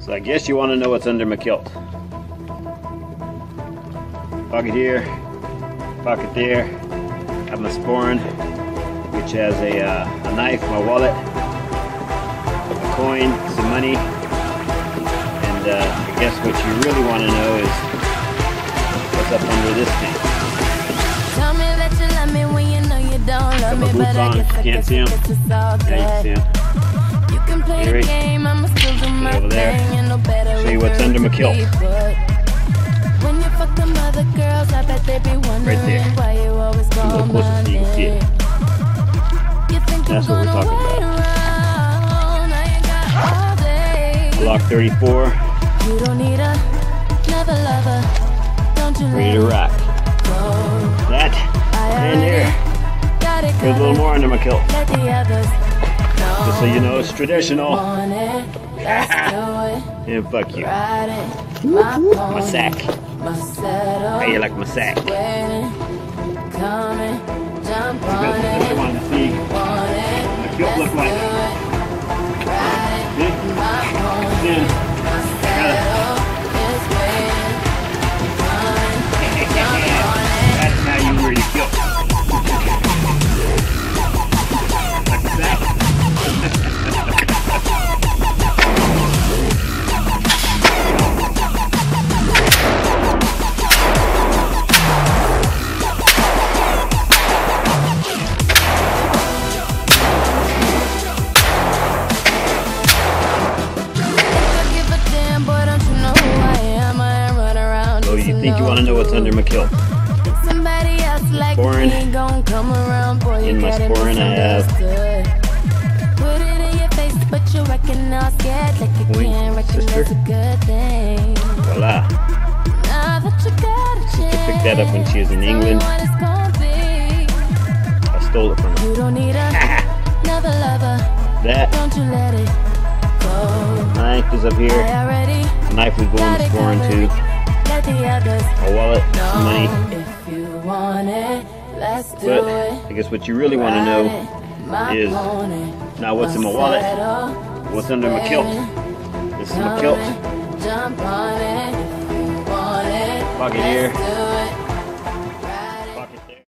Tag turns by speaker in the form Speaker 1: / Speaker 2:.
Speaker 1: So I guess you want to know what's under my kilt. Pocket here, pocket there. I have my sporran, which has a, uh, a knife, my wallet, a coin, some money, and uh, I guess what you really want to know is what's up under this thing.
Speaker 2: Tell me that you love me when you know you don't love me, but I guess I
Speaker 1: Can't see 'em.
Speaker 2: it's just all
Speaker 1: Yeah, you can see
Speaker 2: good. Bet they be wondering
Speaker 1: there.
Speaker 2: why you always
Speaker 1: a little
Speaker 2: call
Speaker 1: closer
Speaker 2: my
Speaker 1: so you can see it.
Speaker 2: name. You think
Speaker 1: That's
Speaker 2: I'm
Speaker 1: what we're talking
Speaker 2: wait around? I ain't got all day.
Speaker 1: Glock 34,
Speaker 2: You don't need a, another lover. Don't you
Speaker 1: ready to rock. That, and there.
Speaker 2: got it
Speaker 1: There's a little more under my kilt. Just so you know, it's traditional.
Speaker 2: Want it? Let's do it.
Speaker 1: And fuck you.
Speaker 2: My,
Speaker 1: sack. How you like my sack?
Speaker 2: Coming. Jump on
Speaker 1: what I
Speaker 2: it.
Speaker 1: wanted think you want to know what's under my kilt?
Speaker 2: Somebody else like
Speaker 1: Sporran.
Speaker 2: me gon' come around, boy.
Speaker 1: In my sporran I have-
Speaker 2: misunderstood. Put it in your face, but you reckon I'm scared like you can't recognize
Speaker 1: sister.
Speaker 2: a good thing.
Speaker 1: Voila.
Speaker 2: Now that you got a chance,
Speaker 1: picked that up when she was in England.
Speaker 2: what it's gonna be.
Speaker 1: I stole it from her.
Speaker 2: You don't need a, another lover.
Speaker 1: That
Speaker 2: Don't you let it go.
Speaker 1: knife is up here. Knife was going to foreign too. Money.
Speaker 2: If you want it, let's do
Speaker 1: But
Speaker 2: it.
Speaker 1: I guess what you really want to know is
Speaker 2: pony,
Speaker 1: now what's in my wallet, what's under my kilt. This is my kilt.
Speaker 2: Jump on it if you want it.
Speaker 1: Pocket here.
Speaker 2: do